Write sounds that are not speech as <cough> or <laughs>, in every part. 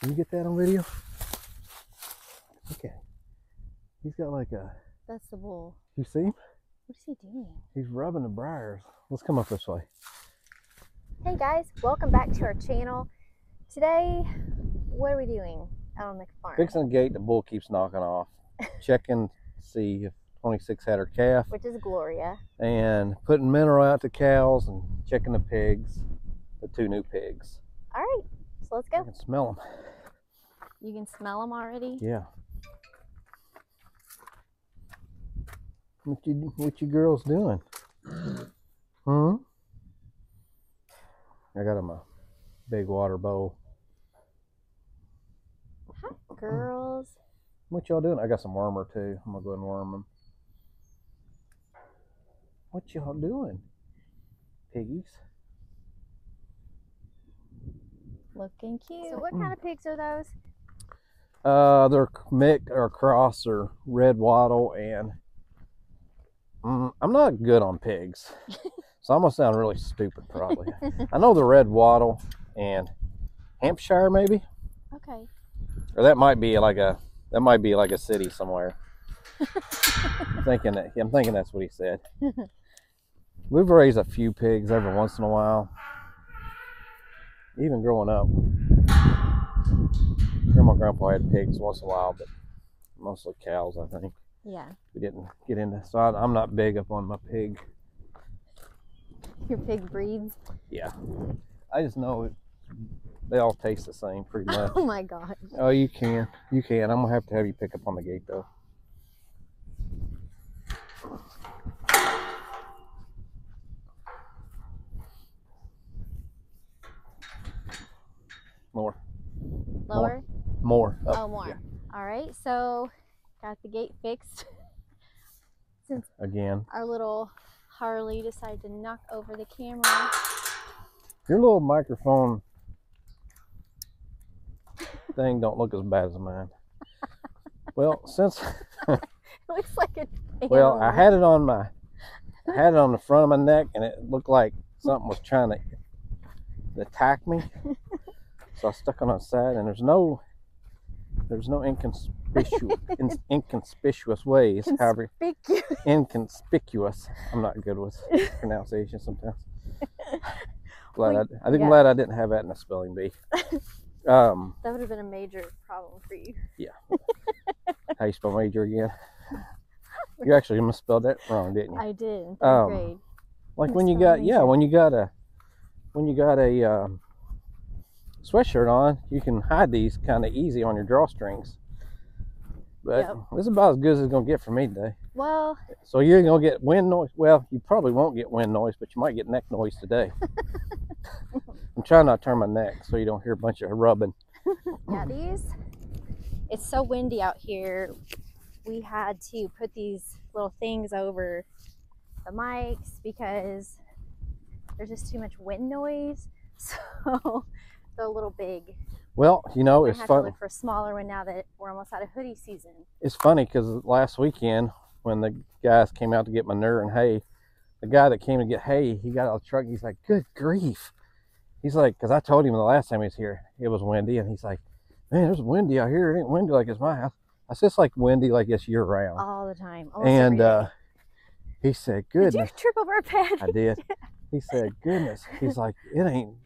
Can you get that on video? Okay. He's got like a. That's the bull. You see him? What is he doing? He's rubbing the briars. Let's come up this way. Hey guys, welcome back to our channel. Today, what are we doing out on the farm? Fixing the gate the bull keeps knocking off. <laughs> Checking to see if 26 had her calf. Which is Gloria. And putting mineral out to cows and checking the pigs. The two new pigs. All right, so let's go. I can smell them. You can smell them already. Yeah. What you what you girls doing? Hmm. I got him a big water bowl. Hi, girls. What y'all doing? I got some wormer too. I'm gonna go and worm them. What y'all doing, piggies? Looking cute. So what kind of pigs are those? Uh, they're mixed or cross or red wattle and mm, I'm not good on pigs, <laughs> so I'm gonna sound really stupid probably. <laughs> I know the red wattle and Hampshire maybe, Okay. or that might be like a that might be like a city somewhere. I'm <laughs> thinking that I'm thinking that's what he said. We've raised a few pigs every once in a while, even growing up. Grandma, grandpa had pigs once in a while, but mostly cows, I think. Yeah. We didn't get into, so I, I'm not big up on my pig. Your pig breeds. Yeah, I just know it, they all taste the same pretty <laughs> oh much. Oh my god. oh, you can, you can. I'm gonna have to have you pick up on the gate though. More, Lower? more. up, Oh, more. yeah. All right. So, got the gate fixed. <laughs> Since Again, our little Harley decided to knock over the camera. your little microphone thing don't look as bad as mine. Well, <laughs> since It looks like a. well, I had it on my, I had it on the front of my neck, and it looked like something was trying to attack me. <laughs> So I stuck it on the side, and there's no, there's no inconspicuous, in, inconspicuous ways. However, inconspicuous. I'm not good with <laughs> pronunciation sometimes. <laughs> Glad Well, I, I think yeah. glad I didn't have that in a spelling bee. <laughs> Um, That would have been a major problem for you. Yeah. How you spell major again? You actually misspelled that wrong, didn't you? I did Um, grade. like when you got yeah, when you got a when you got a um, sweatshirt on, you can hide these kind of easy on your drawstrings. But Yep. this is about as good as it's gonna get for me today. Well, So you're gonna get wind noise. Well, you probably won't get wind noise, but you might get neck noise today. <laughs> I'm trying not to turn my neck so you don't hear a bunch of rubbing. yeah, these. It's so windy out here. We had to put these little things over the mics because there's just too much wind noise. <laughs> So they're a little big. Well, you know, I it's fun. look for a smaller one now that we're almost out of hoodie season. It's funny because last weekend when the guys came out to get manure and hay, the guy that came to get hay, he got out of the truck. He's like, "Good grief!" He's like, "Cause I told him the last time he was here, it was windy, and he's like, man, there's windy out here. It ain't windy like it's my house." I said, "It's like windy like it's year round." All the time. almost and uh, he said, did you trip over a pad? I did. <laughs> He said, "Goodness," he's like, "It ain't."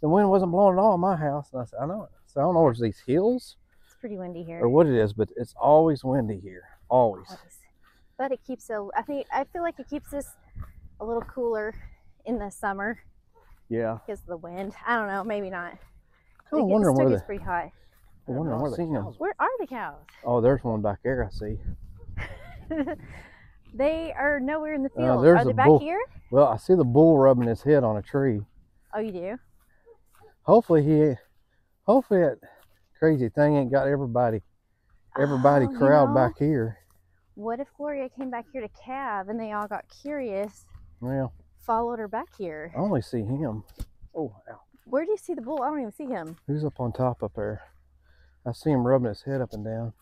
The wind wasn't blowing at all in my house, and I said, "I know." it." So I don't know if it's these hills It's pretty windy here. or what it is, but it's always windy here. Always. Always. But it keeps a. I think I feel like it keeps us a little cooler in the summer Yeah. because of the wind. I don't know. Maybe not. I'm It wondering where gets the, pretty hot. I'm wondering where the cows. Where are the cows? Oh, there's one back there. I see. <laughs> they are nowhere in the Uh, field. there's are they a back bull- here? Well, I see the bull rubbing his head on a tree. Oh, you do. Hopefully he, hopefully that crazy thing ain't got everybody, everybody Oh, you crowd know, back here. What if Gloria came back here to calve and they all got curious, Well, followed her back here? I only see him. Oh, ow. Where do you see the bull? I don't even see him. Who's up on top up there? I see him rubbing his head up and down.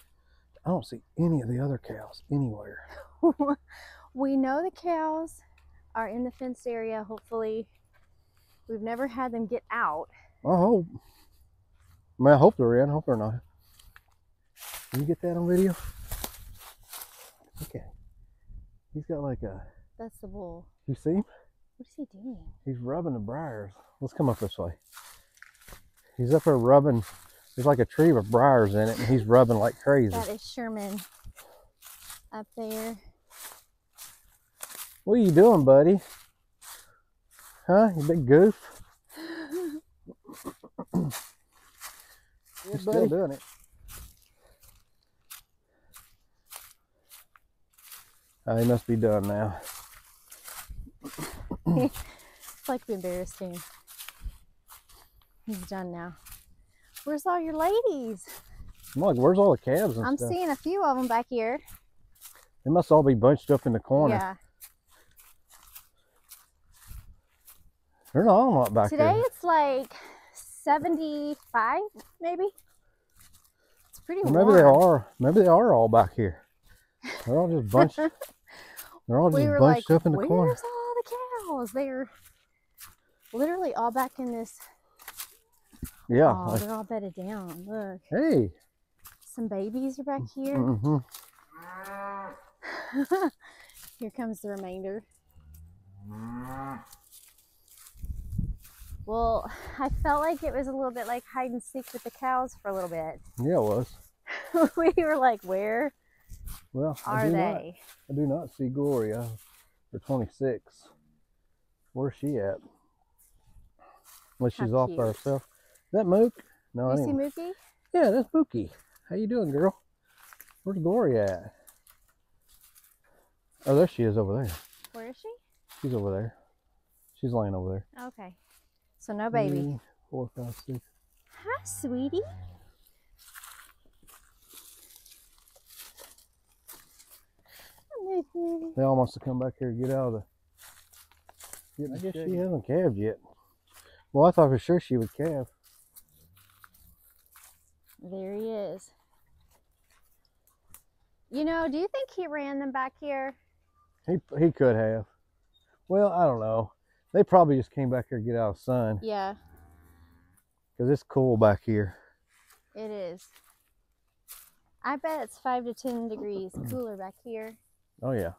I don't see any of the other cows anywhere. <laughs> we know the cows are in the fenced area, hopefully. We've never had them get out. I hope. I mean, I hope they're in. I hope they're not. Can you get that on video? Okay. He's got like a. That's the bull. You see him? What is he doing? He's rubbing the briars. Let's come up this way. He's up there rubbing. There's like a tree with briars in it, and he's rubbing like crazy. That is Sherman up there. What are you doing, buddy? Huh? You big goof? Yeah, You still doing it. Oh, he must be done now. It's like him. He's done now. Where's all your ladies? I'm like, where's all the calves and I'm stuff? seeing a few of them back here. They must all be bunched up in the corner. Yeah. They're not all back Today there. it's like 75, maybe. It's pretty Or warm. maybe they are. Maybe they are all back here. They're all just bunched. <laughs> they're all just were bunched like, up in the where's corner. all the cows? They're literally all back in this. Yeah. oh, like, they're all bedded down. Look, hey. some babies are back here. hmm <laughs> here comes the remainder. Well, I felt like it was a little bit like hide and seek with the cows for a little bit. <laughs> Yeah, it was. we were like, where Well, I are do Not, they? I do not see Gloria for 26. Where's she at? Unless How she's off by herself. Is that Mook? No, I you see. Mookie? Yeah, that's Mookie. How you doing, girl? Where's Gloria at? Oh, there she is over there. Where is she? She's over there. She's laying over there. Okay. So no baby. Three, four, five, six. Hi, sweetie. They all must have come back here to get out of the. Get I guess shade. she she hasn't calved yet. Well, I thought for sure she would calve. There he is. You know, do you think he ran them back here? He he could have. Well, I don't know. They probably just came back here to get out of sun Yeah, because it's cool back here. it is. I bet it's five to ten degrees <clears throat> cooler back here. Oh yeah,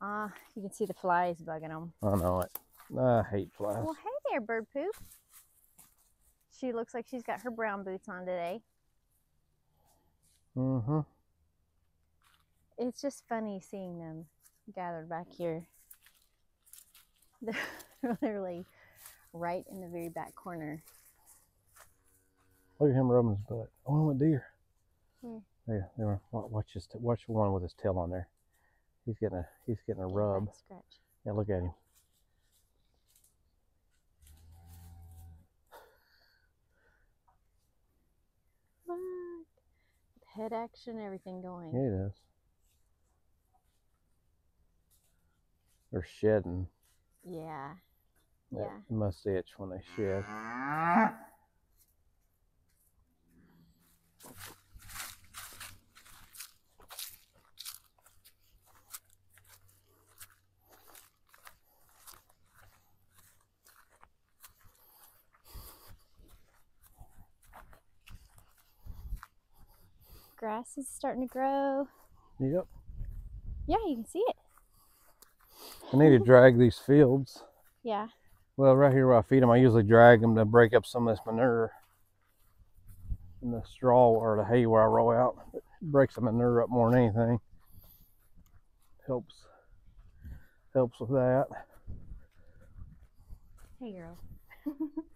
Ah, you can see the flies bugging them. I know it. I hate flies. Well, hey there, bird poop. She looks like she's got her brown boots on today. Mm-hmm. It's just funny seeing them gathered back here. <laughs> They're literally right in the very back corner. Look at him rubbing his butt. Oh, I went deer. Hmm. There, there. wa- Watch this. Watch the one with his tail on there. He's getting a he's getting a Get rub. Scratch. Yeah, look at him. What? Head action, everything going. Yeah, it is. They're shedding. Yeah. That Yeah. must itch when they shed. Grass is starting to grow. Yep. Yeah, you can see it. I need to drag these fields. Yeah. Well, right here where I feed them, I usually drag them to break up some of this manure. And the straw or the hay where I roll out it breaks the manure up more than anything. Helps. Helps with that. Hey, girl. <laughs>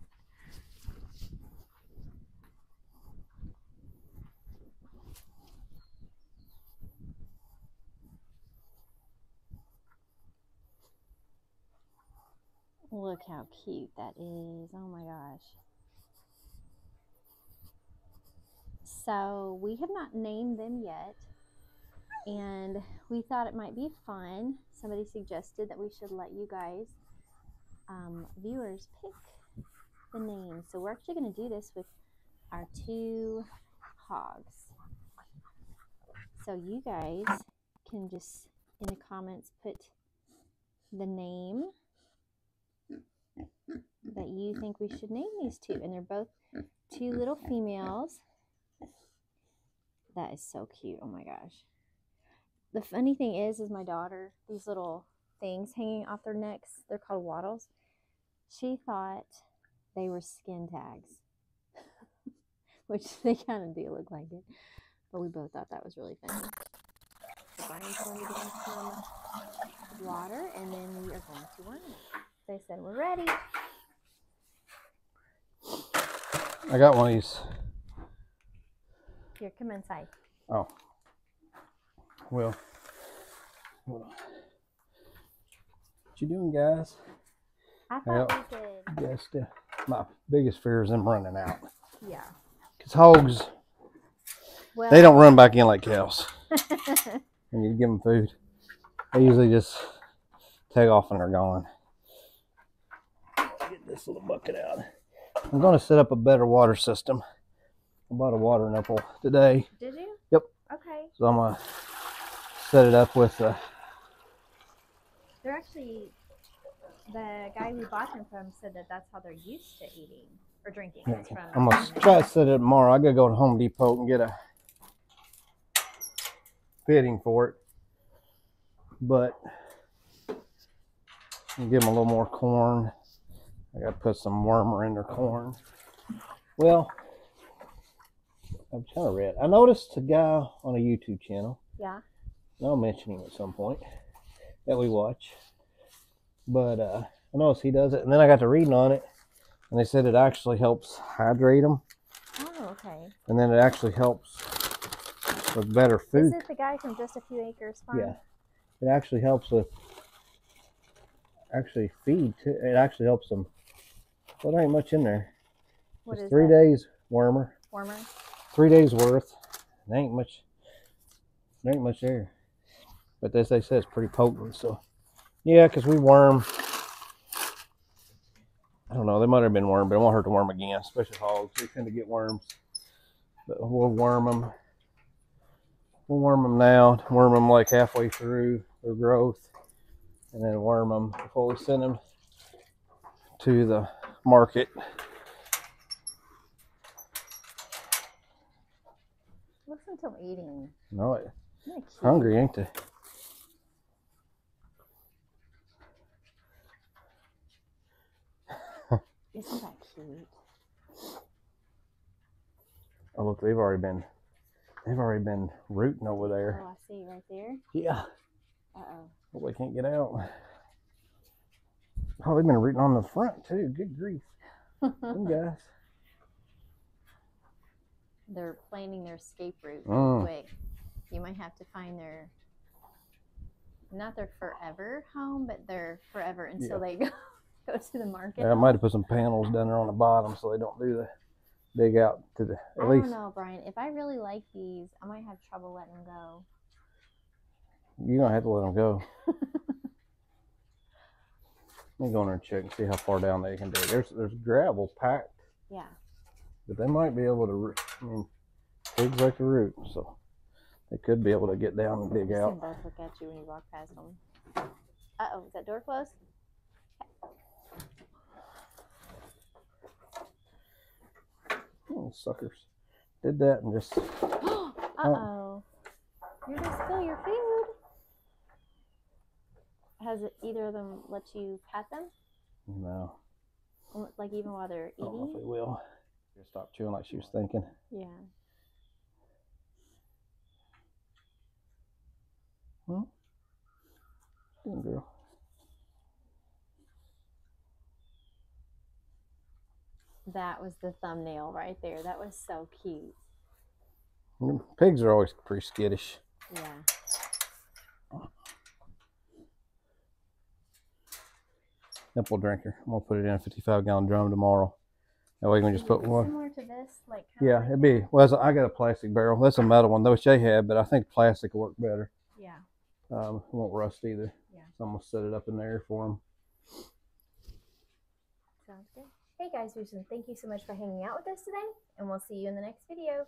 Look how cute that is. Oh my gosh. So, we have not named them yet. And we thought it might be fun. Somebody suggested that we should let you guys, um, viewers, pick the name. So, we're actually going to do this with our two hogs. So, you guys can just in the comments put the name that you think we should name these two. And they're both two little females. That is so cute. Oh my gosh. The funny thing is, is my daughter, these little things hanging off their necks, they're called wattles. She thought they were skin tags, <laughs> which they kind of do look like it. But we both thought that was really funny. Brian's going to get in some water and then we are going to worm it. They said, We're ready. I got one of these. Here, come inside. Oh. Well. Hold on. What you doing, guys? I thought Yep. we could. Yes, my biggest fear is them running out. Yeah. Cause hogs, Well, they don't run back in like cows. <laughs> and you give them food, they usually just take off and they're gone. Get this little bucket out. I'm going to set up a better water system. I bought a water nipple today, Did you? Yep. Okay. so I'm gonna set it up with uh, They're actually. The guy we bought them from said that that's how they're used to eating or drinking. Yeah, from I'm gonna try to set it tomorrow. I gotta go to Home Depot and get a fitting for it, but I'll give them a little more corn. I gotta put some wormer in their corn. Well, I'm trying to read. I noticed a guy on a YouTube channel. Yeah. and I'll mention him at some point that we watch. But uh, I noticed he does it, and then I got to reading on it, and they said it actually helps hydrate them Oh, okay. and then it actually helps with better food. Is it the guy from Just a Few Acres Farm? Yeah, it actually helps with actually feed too. It actually helps them. Well, there ain't much in there. What Just three that? days wormer, Warmer. three days worth. There ain't much. There ain't much there. But as they say it's pretty potent. So yeah, 'cause we worm. I don't know. They might have been worm, but it won't hurt to worm again, especially hogs. They tend to get worms. But we'll worm them. We'll worm them now. Worm them like halfway through their growth, and then worm them before we send them to the market. Listen to them eating. No, it, hungry, ain't they? <laughs> Isn't that cute? Oh look, they've already been, they've already been rooting over there. Oh, I see right there. Yeah. Uh oh. Well, they can't get out. Oh, they've been rooting on the front too. Good grief, them <laughs> guys. They're planning their escape route Mm. quick. You might have to find their not their forever home, but their forever until they <laughs> go go to the market. Yeah, I might have put some panels down there on the bottom so they don't do the dig out to the I at don't know, Brian. If I really like these, I might have trouble letting them go. You're gonna have to let them go. <laughs> Let me go in there and check and see how far down they can dig. There's there's gravel packed, Yeah. but they might be able to. I mean, pigs like to root, so they could be able to get down and dig out. both look at you when you walk past them. Uh oh, is that door closed? Oh, suckers. Did that and just <gasps> uh oh. You're gonna spill your food. Has it, either of them let you pat them? no. Like even while they're I don't know if eating? they will. Just stop chewing like she was thinking. Yeah. Good girl. That was the thumbnail right there. That was so cute. Mm, Pigs are always pretty skittish. Yeah. Nipple drinker. I'm gonna put it in a 55 gallon drum tomorrow. That way we can just put one. Similar to this, like Yeah, it'd be. Well, I got a plastic barrel. That's a metal one. Which they had, but I think plastic will work better. Yeah. Um, it won't rust either. Yeah. So I'm gonna set it up in there for them. Sounds good. Hey guys, Susan, thank you so much for hanging out with us today, and we'll see you in the next video.